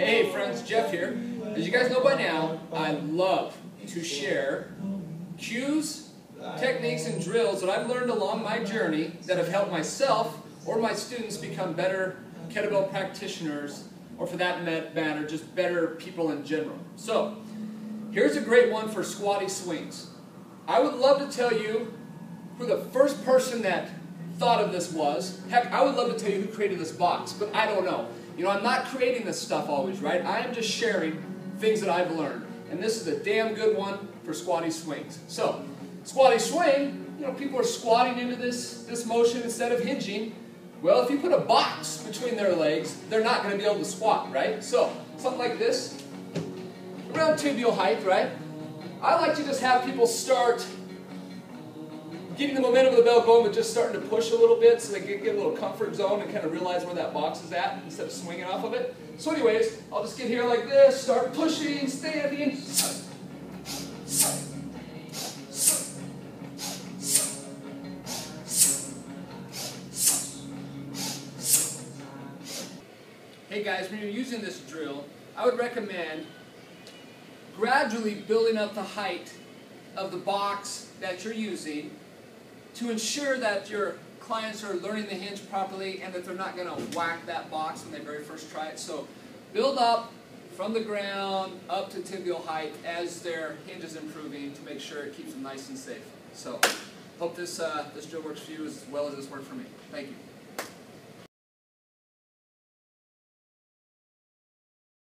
Hey friends, Jeff here. As you guys know by now, I love to share cues, techniques, and drills that I've learned along my journey that have helped myself or my students become better kettlebell practitioners, or for that matter, just better people in general. So, here's a great one for squatty swings. I would love to tell you who the first person that thought of this was. Heck, I would love to tell you who created this box, but I don't know. You know, I'm not creating this stuff always, right? I am just sharing things that I've learned. And this is a damn good one for squatty swings. So, squatty swing, you know, people are squatting into this, this motion instead of hinging. Well, if you put a box between their legs, they're not going to be able to squat, right? So, something like this, around tibial height, right? I like to just have people start getting the momentum of the bell going, but just starting to push a little bit so they get, get a little comfort zone and kind of realize where that box is at instead of swinging off of it. So anyways, I'll just get here like this, start pushing, standing. Hey guys, when you're using this drill, I would recommend gradually building up the height of the box that you're using to ensure that your clients are learning the hinge properly and that they're not going to whack that box when they very first try it. So build up from the ground up to tibial height as their hinge is improving to make sure it keeps them nice and safe. So hope this, uh, this drill works for you as well as this worked for me. Thank you.